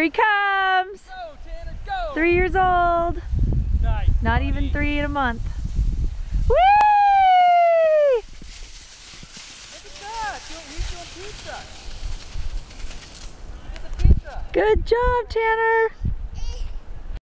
Here he comes. Go, Tanner, go. Three years old. Nice. Not even three in a month. Good job, Tanner.